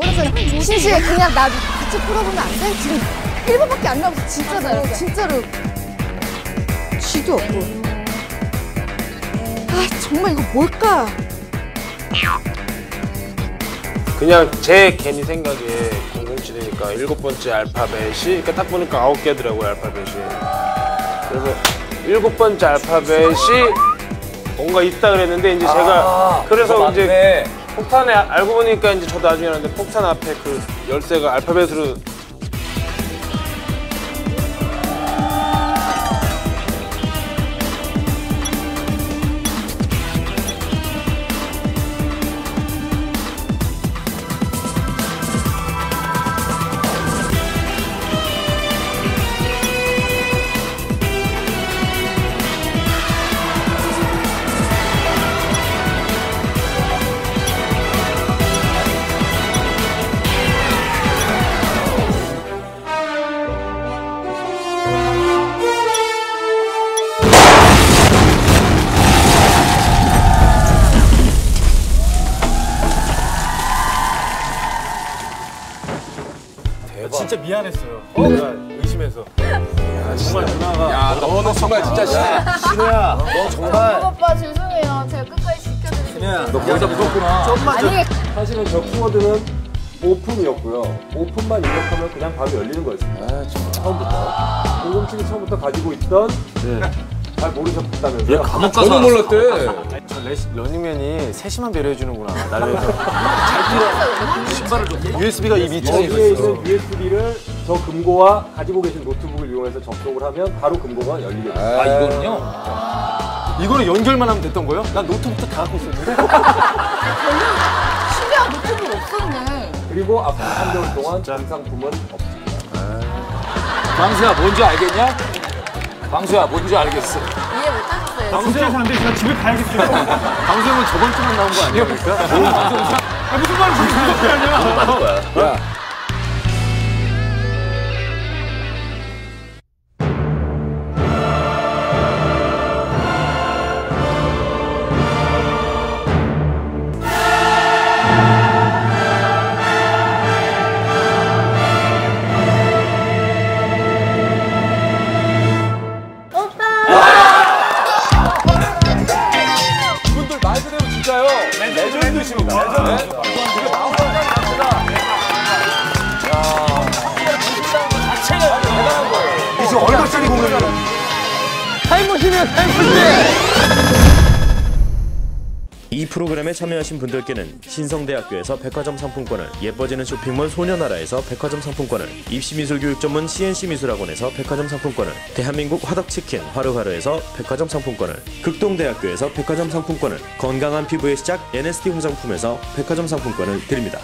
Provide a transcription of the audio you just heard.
저거는 시시해 그냥 나 같이 풀어보면 안 돼? 지금 1분밖에 안 남았어 진짜다 진짜로. 쥐도 없고. 아 정말 이거 뭘까? 그냥 제 개인 생각에 007이니까 일곱 번째 알파벳이 그러니까 딱 보니까 아홉 개더라고요 알파벳이. 그래서 일곱 번째 알파벳이 뭔가 있다 그랬는데 이제 제가 그래서 이제 폭탄에 알고 보니까 이제 저도 나중에 알았는데 폭탄 앞에 그 열쇠가 알파벳으로 진짜 미안했어요. 내가 의심해서. 정말 누나가 야, 너는 정말 진짜 신- 신우야. 너 정말 오빠 죄송해요 제가 끝까지 지켜드릴게요 너 거기다 묻었구나. 아니 사실은 저 키워드는 오픈이었고요. 오픈만 입력하면 그냥 바로 열리는 거였습니다. 처음부터. 007이 처음부터 가지고 있던 잘 모르셨다면서요? 감옥 저도 몰랐대. 저 레시, 런닝맨이 세심한 배려해주는구나. 나를 위해서. 잘 뛰라. 신발을 줬고. USB가 이 밑창에 여기에 있어. 있는 USB를 저 금고와 가지고 계신 노트북을 이용해서 접속을 하면 바로 금고가 열리게 됩니다. 아, 이거는요? 이거는 연결만 하면 됐던 거예요? 난 노트북도 다 갖고 있었는데. 신기한 노트북 없었네 그리고 앞으로 3개월 동안 정상품은 없습니다. 광수야, 뭔지 알겠냐? 광수야, 뭔지 알겠어. 이해 못하셨어요 광수 형 안돼 제가 집에 가야겠어요. 방수형은 저번 주만 나온 거 아니에요? 그러니까? 아, 무슨 말을 진짜요. 레전드십니다. 레전드. 이거 나오는 자체가. 야, 자체가 대단한 거예요. 이제 얼마짜리 공연이야? 이 프로그램에 참여하신 분들께는 신성대학교에서 백화점 상품권을 예뻐지는 쇼핑몰 소녀나라에서 백화점 상품권을 입시미술교육 전문 CNC미술학원에서 백화점 상품권을 대한민국 화덕치킨 화르화르에서 백화점 상품권을 극동대학교에서 백화점 상품권을 건강한 피부의 시작 NST 화장품에서 백화점 상품권을 드립니다.